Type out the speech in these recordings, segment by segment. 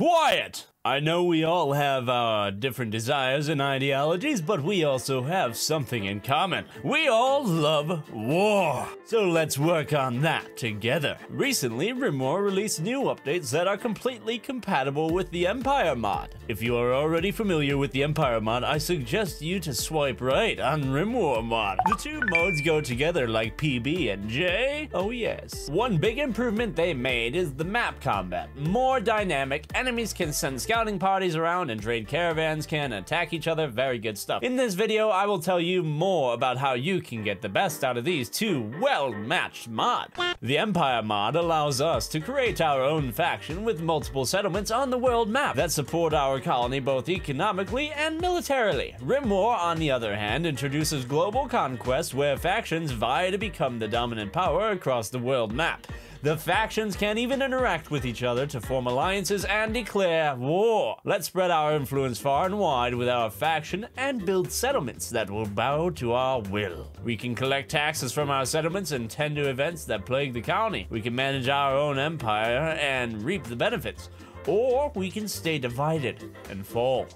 Quiet! I know we all have our different desires and ideologies, but we also have something in common. We all love war. So let's work on that together. Recently, Rimwar released new updates that are completely compatible with the Empire mod. If you are already familiar with the Empire mod, I suggest you to swipe right on Rimwar mod. The two modes go together like PB and J. Oh yes. One big improvement they made is the map combat. More dynamic, enemies can send scouting parties around and trade caravans can attack each other, very good stuff. In this video, I will tell you more about how you can get the best out of these two well-matched mods. The Empire mod allows us to create our own faction with multiple settlements on the world map that support our colony both economically and militarily. Rimwar, on the other hand, introduces global conquest where factions vie to become the dominant power across the world map. The factions can even interact with each other to form alliances and declare war. Let's spread our influence far and wide with our faction and build settlements that will bow to our will. We can collect taxes from our settlements and tend to events that plague the county. We can manage our own empire and reap the benefits. Or we can stay divided and fall.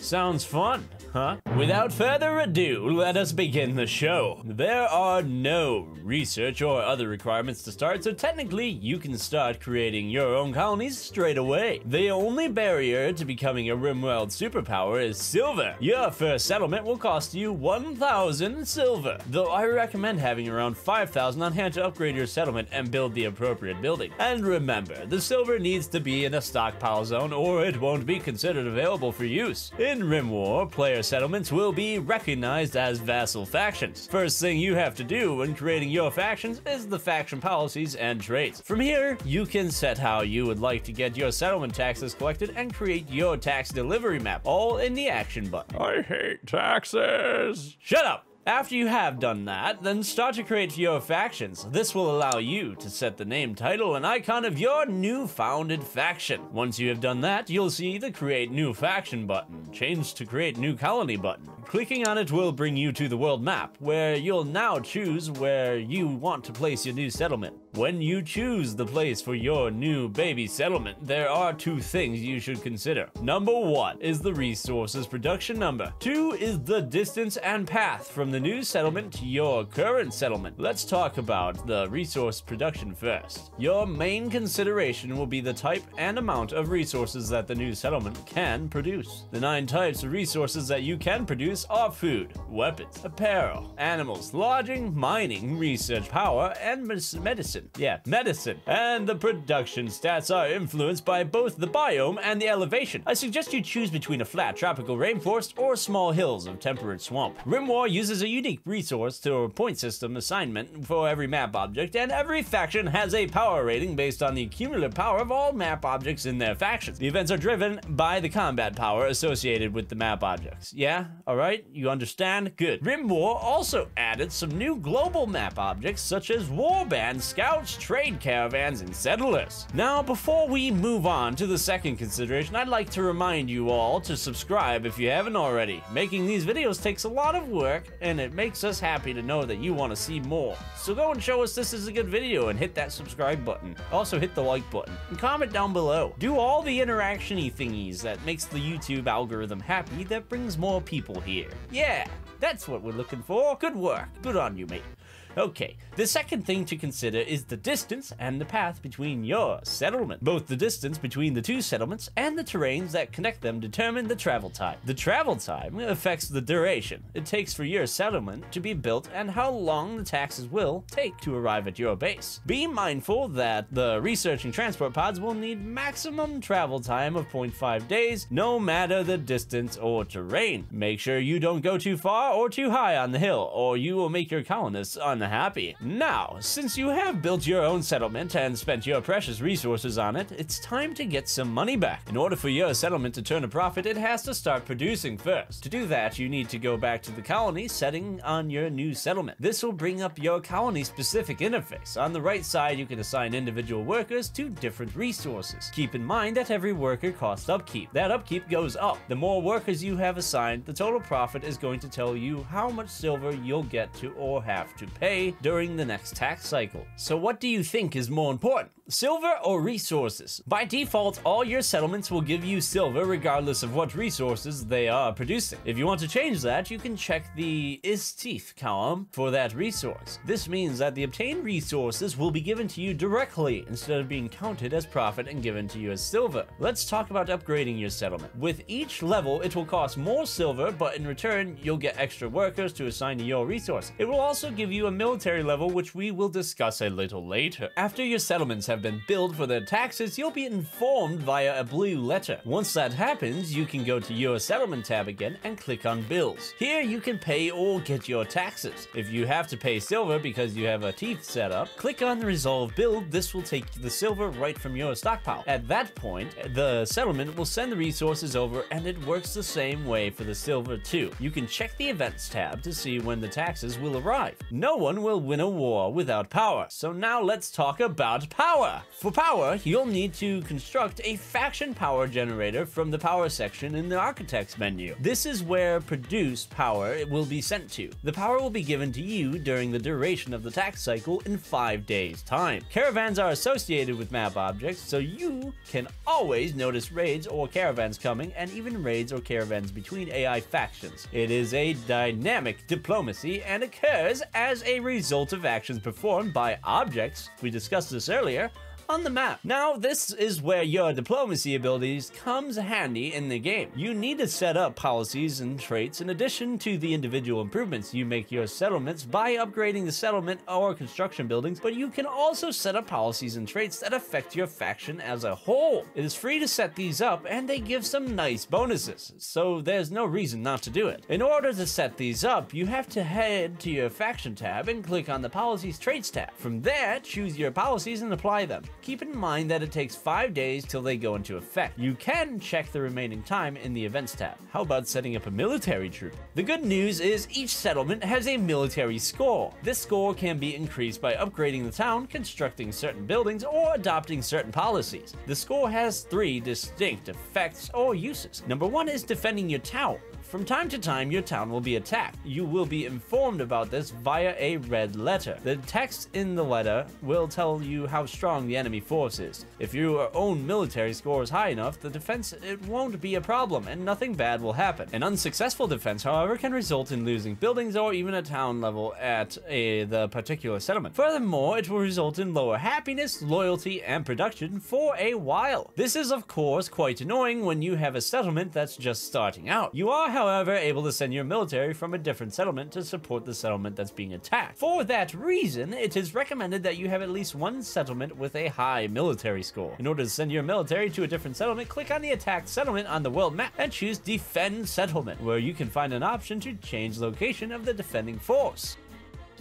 Sounds fun, huh? Without further ado, let us begin the show. There are no research or other requirements to start, so technically you can start creating your own colonies straight away. The only barrier to becoming a RimWorld superpower is silver. Your first settlement will cost you 1,000 silver, though I recommend having around 5,000 on hand to upgrade your settlement and build the appropriate building. And remember, the silver needs to be in a stockpile zone or it won't be considered available for use. In RimWar, player settlements will be recognized as vassal factions. First thing you have to do when creating your factions is the faction policies and traits. From here, you can set how you would like to get your settlement taxes collected and create your tax delivery map, all in the action button. I hate taxes. Shut up! After you have done that, then start to create your factions. This will allow you to set the name, title, and icon of your new founded faction. Once you have done that, you'll see the Create New Faction button. Change to Create New Colony button. Clicking on it will bring you to the world map, where you'll now choose where you want to place your new settlement. When you choose the place for your new baby settlement, there are two things you should consider. Number one is the resources production number. Two is the distance and path from the new settlement to your current settlement. Let's talk about the resource production first. Your main consideration will be the type and amount of resources that the new settlement can produce. The nine types of resources that you can produce are food, weapons, apparel, animals, lodging, mining, research power, and medicine. Yeah, medicine. And the production stats are influenced by both the biome and the elevation. I suggest you choose between a flat tropical rainforest or small hills of temperate swamp. Rimwar uses a unique resource to a point system assignment for every map object, and every faction has a power rating based on the cumulative power of all map objects in their factions. The events are driven by the combat power associated with the map objects. Yeah? Alright? You understand? Good. Rim War also added some new global map objects such as warband, scouts, trade caravans, and settlers. Now, before we move on to the second consideration, I'd like to remind you all to subscribe if you haven't already. Making these videos takes a lot of work, it makes us happy to know that you want to see more. So go and show us this is a good video and hit that subscribe button. Also hit the like button and comment down below. Do all the interaction-y thingies that makes the YouTube algorithm happy that brings more people here. Yeah, that's what we're looking for. Good work. Good on you, mate. Okay, the second thing to consider is the distance and the path between your settlement. Both the distance between the two settlements and the terrains that connect them determine the travel time. The travel time affects the duration it takes for your settlement to be built and how long the taxes will take to arrive at your base. Be mindful that the researching transport pods will need maximum travel time of 0.5 days, no matter the distance or terrain. Make sure you don't go too far or too high on the hill, or you will make your colonists un unhappy. Now, since you have built your own settlement and spent your precious resources on it, it's time to get some money back. In order for your settlement to turn a profit, it has to start producing first. To do that, you need to go back to the colony setting on your new settlement. This will bring up your colony-specific interface. On the right side, you can assign individual workers to different resources. Keep in mind that every worker costs upkeep. That upkeep goes up. The more workers you have assigned, the total profit is going to tell you how much silver you'll get to or have to pay pay during the next tax cycle. So what do you think is more important? Silver or resources? By default, all your settlements will give you silver regardless of what resources they are producing. If you want to change that, you can check the Is Tithe column for that resource. This means that the obtained resources will be given to you directly instead of being counted as profit and given to you as silver. Let's talk about upgrading your settlement. With each level, it will cost more silver, but in return, you'll get extra workers to assign to your resource. It will also give you a military level, which we will discuss a little later. After your settlements have been billed for their taxes, you'll be informed via a blue letter. Once that happens, you can go to your settlement tab again and click on bills. Here you can pay or get your taxes. If you have to pay silver because you have a tithe set up, click on resolve bill. This will take the silver right from your stockpile. At that point, the settlement will send the resources over and it works the same way for the silver too. You can check the events tab to see when the taxes will arrive. No one will win a war without power. So now let's talk about power. For power, you'll need to construct a faction power generator from the power section in the architect's menu. This is where produced power will be sent to. The power will be given to you during the duration of the tax cycle in five days time. Caravans are associated with map objects, so you can always notice raids or caravans coming and even raids or caravans between AI factions. It is a dynamic diplomacy and occurs as result of actions performed by objects, we discussed this earlier, on the map. Now, this is where your diplomacy abilities comes handy in the game. You need to set up policies and traits in addition to the individual improvements you make your settlements by upgrading the settlement or construction buildings, but you can also set up policies and traits that affect your faction as a whole. It is free to set these up and they give some nice bonuses, so there's no reason not to do it. In order to set these up, you have to head to your faction tab and click on the policies traits tab. From there, choose your policies and apply them keep in mind that it takes 5 days till they go into effect. You can check the remaining time in the events tab. How about setting up a military troop? The good news is each settlement has a military score. This score can be increased by upgrading the town, constructing certain buildings, or adopting certain policies. The score has three distinct effects or uses. Number one is defending your town. From time to time, your town will be attacked. You will be informed about this via a red letter. The text in the letter will tell you how strong the enemy force is. If your own military score is high enough, the defense it won't be a problem and nothing bad will happen. An unsuccessful defense, however, can result in losing buildings or even a town level at a, the particular settlement. Furthermore, it will result in lower happiness, loyalty, and production for a while. This is, of course, quite annoying when you have a settlement that's just starting out. You are, however, able to send your military from a different settlement to support the settlement that's being attacked. For that reason, it is recommended that you have at least one settlement with a high military score. In order to send your military to a different settlement, click on the attacked settlement on the world map and choose Defend Settlement, where you can find an option to change location of the defending force.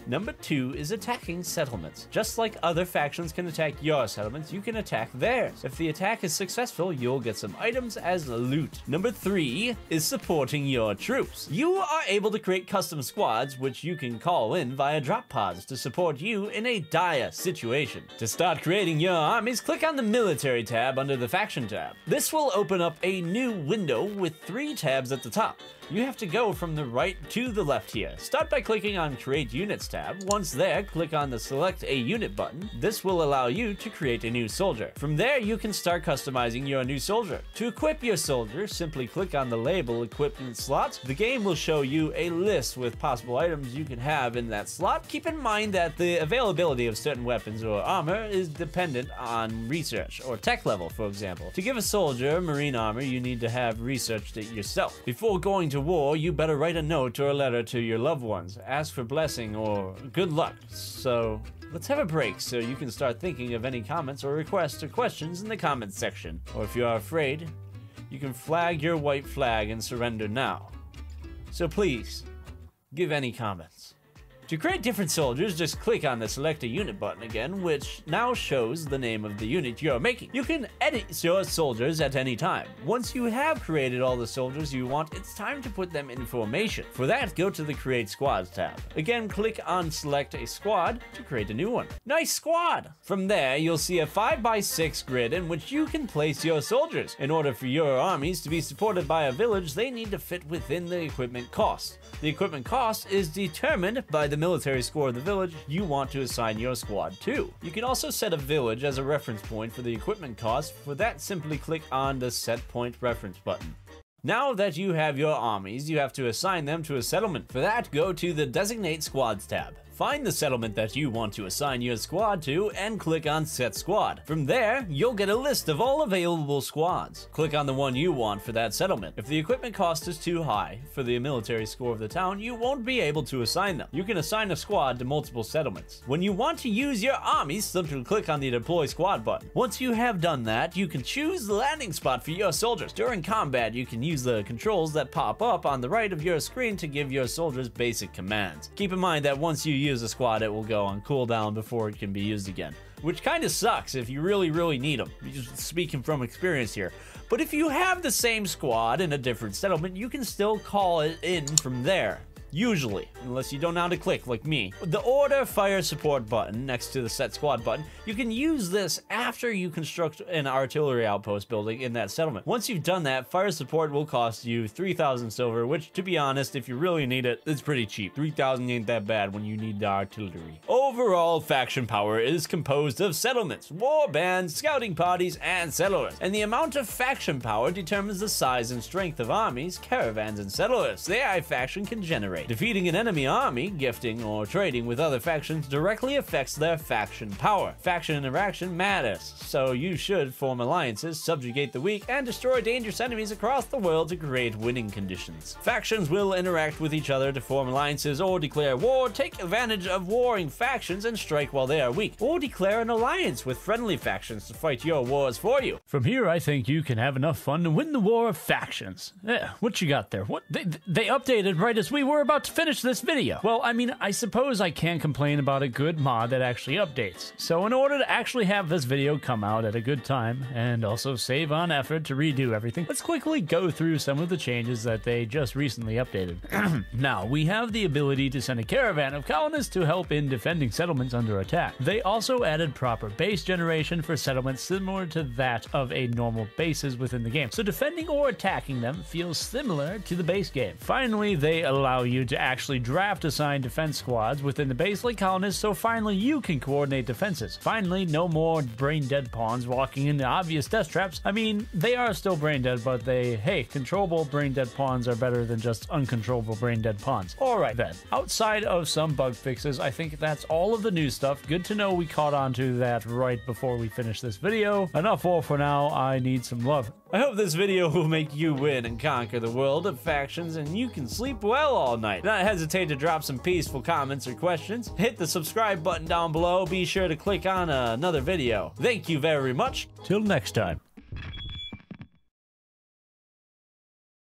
Number two is attacking settlements. Just like other factions can attack your settlements, you can attack theirs. If the attack is successful, you'll get some items as loot. Number three is supporting your troops. You are able to create custom squads, which you can call in via drop pods to support you in a dire situation. To start creating your armies, click on the military tab under the faction tab. This will open up a new window with three tabs at the top you have to go from the right to the left here. Start by clicking on Create Units tab. Once there, click on the Select a Unit button. This will allow you to create a new soldier. From there, you can start customizing your new soldier. To equip your soldier, simply click on the label Equipment Slots. The game will show you a list with possible items you can have in that slot. Keep in mind that the availability of certain weapons or armor is dependent on research or tech level, for example. To give a soldier marine armor, you need to have researched it yourself. Before going to war, you better write a note or a letter to your loved ones. Ask for blessing or good luck. So let's have a break so you can start thinking of any comments or requests or questions in the comments section. Or if you are afraid, you can flag your white flag and surrender now. So please, give any comments. To create different soldiers, just click on the select a unit button again, which now shows the name of the unit you're making. You can edit your soldiers at any time. Once you have created all the soldiers you want, it's time to put them in formation. For that, go to the create squads tab. Again, click on select a squad to create a new one. Nice squad! From there, you'll see a 5x6 grid in which you can place your soldiers. In order for your armies to be supported by a village, they need to fit within the equipment cost. The equipment cost is determined by the military score of the village you want to assign your squad to. You can also set a village as a reference point for the equipment cost. For that, simply click on the Set Point Reference button. Now that you have your armies, you have to assign them to a settlement. For that, go to the Designate Squads tab. Find the settlement that you want to assign your squad to and click on Set Squad. From there, you'll get a list of all available squads. Click on the one you want for that settlement. If the equipment cost is too high for the military score of the town, you won't be able to assign them. You can assign a squad to multiple settlements. When you want to use your armies, simply click on the Deploy Squad button. Once you have done that, you can choose the landing spot for your soldiers. During combat, you can use the controls that pop up on the right of your screen to give your soldiers basic commands. Keep in mind that once you use a squad, it will go on cooldown before it can be used again. Which kind of sucks if you really, really need them. Just speaking from experience here. But if you have the same squad in a different settlement, you can still call it in from there. Usually, unless you don't know how to click like me. The order fire support button next to the set squad button, you can use this after you construct an artillery outpost building in that settlement. Once you've done that, fire support will cost you 3,000 silver, which to be honest, if you really need it, it's pretty cheap. 3,000 ain't that bad when you need the artillery. Overall, faction power is composed of settlements, war bands, scouting parties, and settlers. And the amount of faction power determines the size and strength of armies, caravans, and settlers the AI faction can generate. Defeating an enemy army, gifting, or trading with other factions directly affects their faction power. Faction interaction matters, so you should form alliances, subjugate the weak, and destroy dangerous enemies across the world to create winning conditions. Factions will interact with each other to form alliances or declare war, take advantage of warring factions and strike while they are weak, or declare an alliance with friendly factions to fight your wars for you. From here, I think you can have enough fun to win the war of factions. Yeah, what you got there? What they they updated right as we were about to finish this video. Well, I mean, I suppose I can't complain about a good mod that actually updates. So in order to actually have this video come out at a good time and also save on effort to redo everything, let's quickly go through some of the changes that they just recently updated. now, we have the ability to send a caravan of colonists to help in defending settlements under attack. They also added proper base generation for settlements similar to that of a normal bases within the game. So defending or attacking them feels similar to the base game. Finally, they allow you to actually draft assigned defense squads within the base like colonists so finally you can coordinate defenses. Finally, no more brain dead pawns walking into obvious death traps. I mean, they are still brain dead, but they, hey, controllable brain dead pawns are better than just uncontrollable brain dead pawns. Alright then, outside of some bug fixes, I think that's all of the new stuff. Good to know we caught on to that right before we finish this video. Enough all for now, I need some love. I hope this video will make you win and conquer the world of factions and you can sleep well all night. Not hesitate to drop some peaceful comments or questions. Hit the subscribe button down below. Be sure to click on another video. Thank you very much. Till next time.